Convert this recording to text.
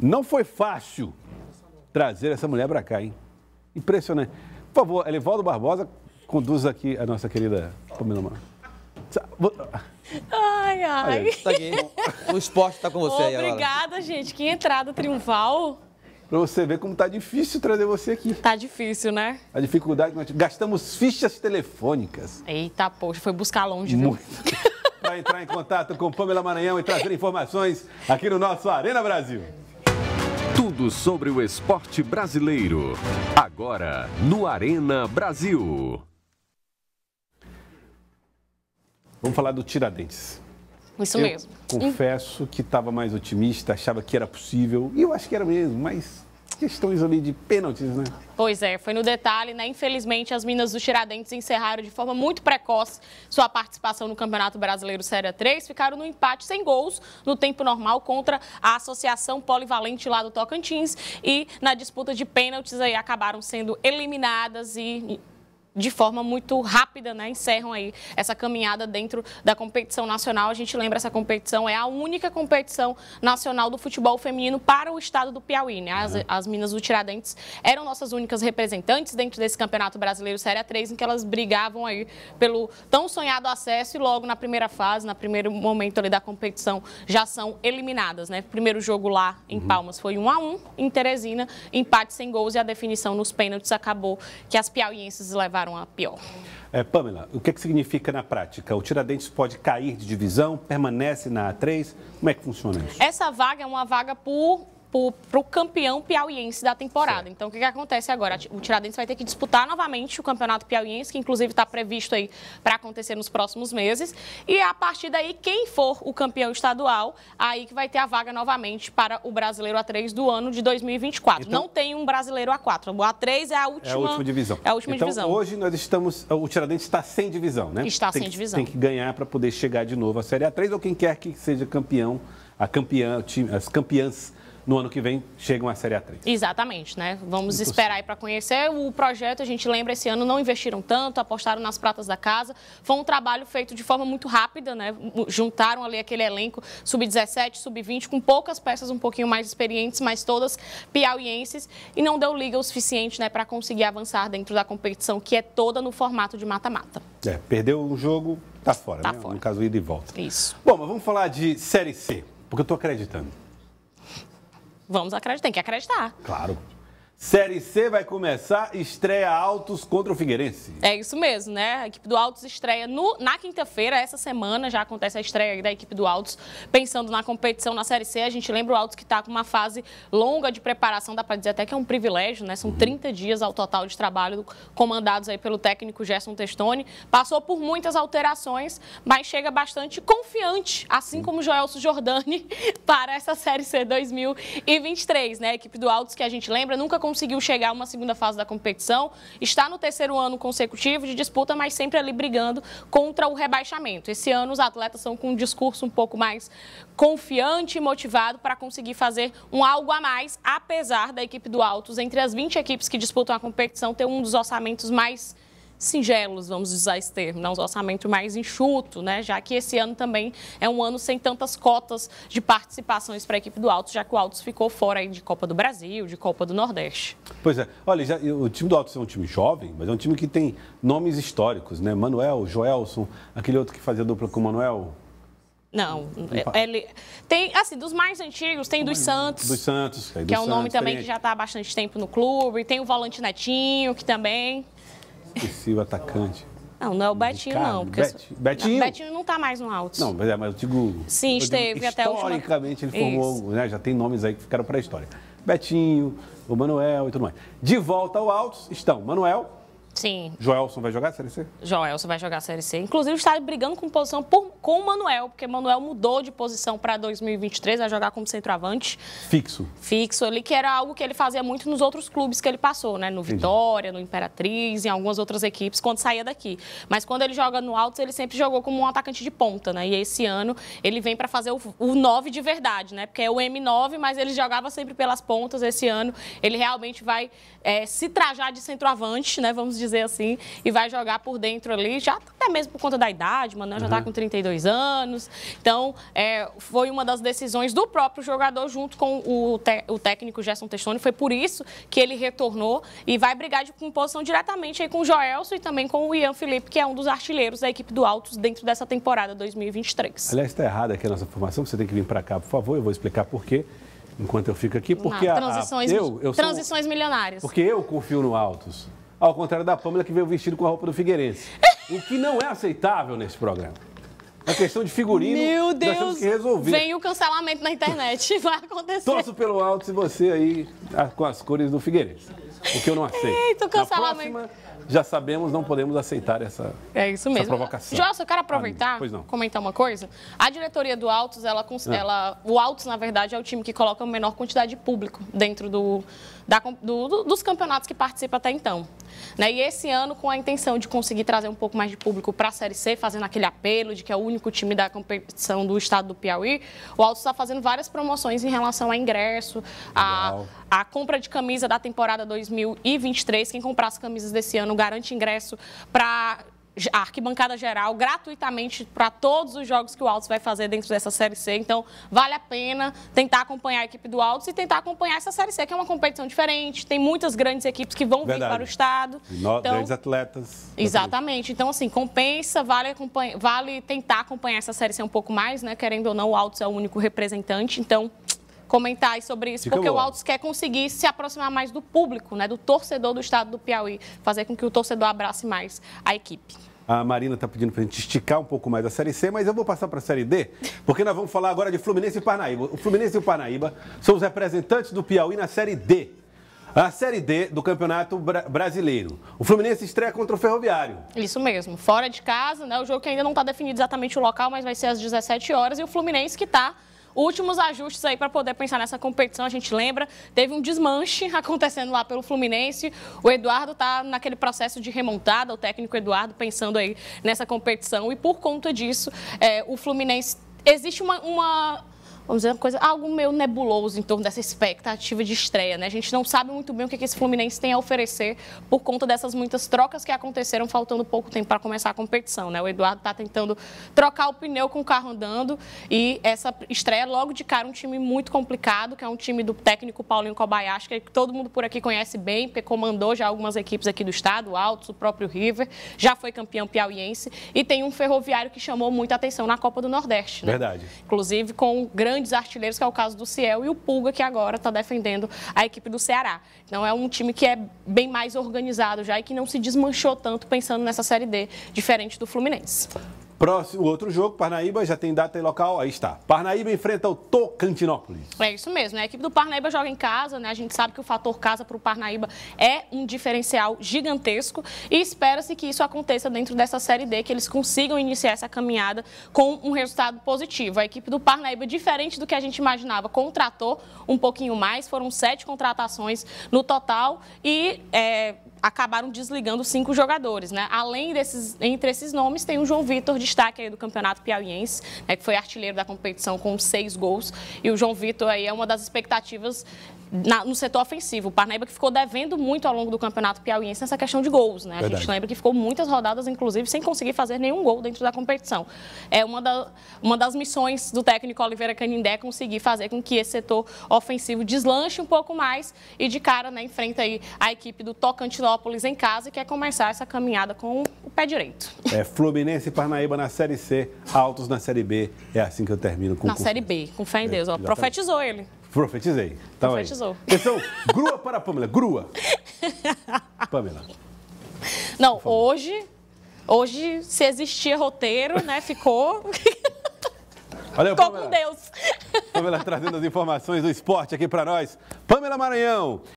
Não foi fácil trazer essa mulher para cá, hein? Impressionante. Por favor, Elivaldo Barbosa, conduz aqui a nossa querida Pamela Mano. Ai, ai. Tá aqui. O esporte está com você aí agora. Obrigada, gente. Que entrada triunfal. Para você ver como tá difícil trazer você aqui. Tá difícil, né? A dificuldade que nós gastamos fichas telefônicas. Eita, poxa, foi buscar longe, viu? Muito. Para entrar em contato com Pamela Maranhão e trazer informações aqui no nosso Arena Brasil. Tudo sobre o esporte brasileiro. Agora, no Arena Brasil. Vamos falar do Tiradentes. Isso eu mesmo. Confesso que estava mais otimista, achava que era possível. E eu acho que era mesmo, mas questões ali de pênaltis, né? Pois é, foi no detalhe, né? Infelizmente, as Minas do Tiradentes encerraram de forma muito precoce sua participação no Campeonato Brasileiro Série 3. Ficaram no empate sem gols no tempo normal contra a Associação Polivalente lá do Tocantins. E na disputa de pênaltis aí acabaram sendo eliminadas e de forma muito rápida, né, encerram aí essa caminhada dentro da competição nacional. A gente lembra essa competição é a única competição nacional do futebol feminino para o estado do Piauí, né? As, as Minas do Tiradentes eram nossas únicas representantes dentro desse Campeonato Brasileiro Série 3, em que elas brigavam aí pelo tão sonhado acesso e logo na primeira fase, na primeiro momento ali da competição, já são eliminadas, né? Primeiro jogo lá em uhum. Palmas foi 1 a 1, em Teresina, empate sem gols e a definição nos pênaltis acabou que as piauienses levaram levaram a pior. É, Pamela, o que, que significa na prática? O Tiradentes pode cair de divisão, permanece na A3? Como é que funciona isso? Essa vaga é uma vaga por para o campeão piauiense da temporada. Certo. Então, o que, que, acontece agora? O Tiradentes vai ter que disputar novamente o campeonato piauiense, que inclusive está previsto aí para acontecer nos próximos meses. E a partir daí, quem for o campeão estadual, aí que vai ter a vaga novamente para o Brasileiro A3 do ano de 2024. Então, Não tem um Brasileiro A4. O A3 é a última, é a última divisão. É a última então, divisão. Hoje nós estamos. O Tiradentes está sem divisão, né? Está tem sem que, divisão. Tem que ganhar para poder chegar de novo à Série A3 ou quem quer que seja campeão, a campeã, as campeãs no ano que vem chegam à Série A3. Exatamente, né? Vamos Impossível. esperar aí para conhecer o projeto. A gente lembra, esse ano não investiram tanto, apostaram nas pratas da casa. Foi um trabalho feito de forma muito rápida, né? Juntaram ali aquele elenco sub-17, sub-20, com poucas peças um pouquinho mais experientes, mas todas piauienses, e não deu liga o suficiente, né, para conseguir avançar dentro da competição, que é toda no formato de mata-mata. É, perdeu um jogo, tá fora, tá né? Fora. No caso, ida e volta. Isso. Bom, mas vamos falar de Série C, porque eu tô acreditando. Vamos acreditar, tem que acreditar. Claro. Série C vai começar, estreia Altos contra o Figueirense. É isso mesmo, né? A equipe do Altos estreia no, na quinta-feira, essa semana já acontece a estreia da equipe do Altos, pensando na competição na Série C. A gente lembra o Altos que está com uma fase longa de preparação, dá para dizer até que é um privilégio, né? São uhum. 30 dias ao total de trabalho, comandados aí pelo técnico Gerson Testoni. Passou por muitas alterações, mas chega bastante confiante, assim uhum. como o Joelso Jordani, para essa Série C 2023, né? A equipe do Altos, que a gente lembra, nunca conseguiu chegar a uma segunda fase da competição, está no terceiro ano consecutivo de disputa, mas sempre ali brigando contra o rebaixamento. Esse ano os atletas são com um discurso um pouco mais confiante e motivado para conseguir fazer um algo a mais, apesar da equipe do Altos, entre as 20 equipes que disputam a competição, ter um dos orçamentos mais singelos, vamos usar esse termo, não um orçamento mais enxuto, né? Já que esse ano também é um ano sem tantas cotas de participações para a equipe do Altos, já que o Altos ficou fora aí de Copa do Brasil, de Copa do Nordeste. Pois é, olha, já, o time do Altos é um time jovem, mas é um time que tem nomes históricos, né? Manuel, Joelson, aquele outro que fazia dupla com o Manuel. Não, ele tem assim dos mais antigos tem dos Santos, dos Santos, é, que é um nome também que já está há bastante tempo no clube. Tem o volante Netinho que também Esqueci o atacante. Não, não é o Betinho, Ricardo, não. Porque Bet, Betinho? Não, Betinho não está mais no alto. Não, mas, é, mas eu digo. Sim, esteve digo, até o Historicamente, ele formou, né, já tem nomes aí que ficaram para a história. Betinho, o Manuel e tudo mais. De volta ao Altos estão Manuel, Sim. Joelson vai jogar a Série C? Joelson vai jogar a Série C. Inclusive, está brigando com posição por, com o Manuel, porque o Manuel mudou de posição para 2023, vai jogar como centroavante. Fixo. Fixo ali, que era algo que ele fazia muito nos outros clubes que ele passou, né? No Vitória, no Imperatriz, em algumas outras equipes, quando saía daqui. Mas quando ele joga no Altos, ele sempre jogou como um atacante de ponta, né? E esse ano ele vem para fazer o, o 9 de verdade, né? Porque é o M9, mas ele jogava sempre pelas pontas. Esse ano ele realmente vai é, se trajar de centroavante, né? Vamos dizer assim, e vai jogar por dentro ali, já até mesmo por conta da idade, mano, já está com 32 anos. Então, é, foi uma das decisões do próprio jogador junto com o, te, o técnico Gerson Testoni. Foi por isso que ele retornou e vai brigar de composição diretamente aí com o Joelso e também com o Ian Felipe, que é um dos artilheiros da equipe do Altos dentro dessa temporada 2023. Aliás, está errada aqui a nossa formação, você tem que vir para cá, por favor, eu vou explicar por quê enquanto eu fico aqui, porque Não, transições, a, eu, eu transições sou, milionárias. Porque eu confio no Altos, ao contrário da Pâmela que veio vestido com a roupa do Figueirense. o que não é aceitável nesse programa. É questão de figurino. Meu Deus! Nós temos que resolver. Vem o cancelamento na internet. Vai acontecer. Torço pelo Altos e você aí com as cores do Figueirense. O que eu não aceito. Eita, o cancelamento. Na próxima, já sabemos, não podemos aceitar essa, é isso mesmo. essa provocação. Jossa, eu quero aproveitar, ah, comentar uma coisa. A diretoria do Altos, ela, é. ela, o Altos, na verdade, é o time que coloca a menor quantidade de público dentro do, da, do, do, dos campeonatos que participa até então. Né? E esse ano, com a intenção de conseguir trazer um pouco mais de público para a Série C, fazendo aquele apelo de que é o único time da competição do estado do Piauí, o Altos está fazendo várias promoções em relação a ingresso, a, a compra de camisa da temporada 2023. Quem comprar as camisas desse ano garante ingresso para a arquibancada geral gratuitamente para todos os jogos que o Altos vai fazer dentro dessa Série C. Então, vale a pena tentar acompanhar a equipe do Altos e tentar acompanhar essa Série C, que é uma competição diferente. Tem muitas grandes equipes que vão Verdade. vir para o estado. No, então, atletas. Exatamente. Então, assim, compensa, vale, vale tentar acompanhar essa Série C um pouco mais, né? Querendo ou não, o Altos é o único representante. Então, comentar sobre isso, Fica porque boa. o Altos quer conseguir se aproximar mais do público, né, do torcedor do estado do Piauí, fazer com que o torcedor abrace mais a equipe. A Marina está pedindo para a gente esticar um pouco mais a Série C, mas eu vou passar para a Série D, porque nós vamos falar agora de Fluminense e Parnaíba. O Fluminense e o Parnaíba são os representantes do Piauí na Série D. A Série D do Campeonato Bra Brasileiro. O Fluminense estreia contra o Ferroviário. Isso mesmo, fora de casa, né? O jogo que ainda não está definido exatamente o local, mas vai ser às 17 horas. E o Fluminense que está últimos ajustes aí para poder pensar nessa competição. A gente lembra, teve um desmanche acontecendo lá pelo Fluminense. O Eduardo está naquele processo de remontada, o técnico Eduardo pensando aí nessa competição. E por conta disso, é, o Fluminense. Existe uma, uma vamos dizer, uma coisa, algo meio nebuloso em torno dessa expectativa de estreia, né? A gente não sabe muito bem o que esse Fluminense tem a oferecer por conta dessas muitas trocas que aconteceram faltando pouco tempo para começar a competição, né? O Eduardo está tentando trocar o pneu com o carro andando e essa estreia logo de cara um time muito complicado, que é um time do técnico Paulinho Kobayashi, que todo mundo por aqui conhece bem, porque comandou já algumas equipes aqui do estado, o Altos, o próprio River, já foi campeão piauiense e tem um ferroviário que chamou muita atenção na Copa do Nordeste, né? Verdade. Inclusive com grande grandes artilheiros, que é o caso do Ciel, e o Pulga, que agora está defendendo a equipe do Ceará. Então é um time que é bem mais organizado já e que não se desmanchou tanto pensando nessa Série D, diferente do Fluminense. Próximo, outro jogo, Parnaíba, já tem data e local, aí está. Parnaíba enfrenta o Tocantinópolis. É isso mesmo, né? A equipe do Parnaíba joga em casa, né? A gente sabe que o fator casa para o Parnaíba é um diferencial gigantesco e espera-se que isso aconteça dentro dessa Série D, que eles consigam iniciar essa caminhada com um resultado positivo. A equipe do Parnaíba, diferente do que a gente imaginava, contratou um pouquinho mais, foram sete contratações no total e é, acabaram desligando cinco jogadores, né? Além desses, entre esses nomes, tem o João Vitor, destaque do Campeonato Piauiense, né, que foi artilheiro da competição com seis gols. E o João Vitor aí é uma das expectativas na, no setor ofensivo. O Parnaíba que ficou devendo muito ao longo do Campeonato Piauiense nessa questão de gols, né? A gente lembra que ficou muitas rodadas, inclusive, sem conseguir fazer nenhum gol dentro da competição. É uma, da, uma das missões do técnico Oliveira Canindé conseguir fazer com que esse setor ofensivo deslanche um pouco mais e de cara, né, enfrenta aí a equipe do Tocantinópolis em casa e quer começar essa caminhada com o pé direito. É Fluminense e Parnaíba na Série C, Altos na Série B. É assim que eu termino com Na Série B, com fé em Deus. É, profetizou ele. Profetizei. Então, Profetizou. Aí. Grua para a Pamela, grua. Pamela. Não, hoje, hoje, se existia roteiro, né, ficou... Valeu, Ficou Pamela. com Deus. Pamela trazendo as informações do esporte aqui para nós. Pamela Maranhão.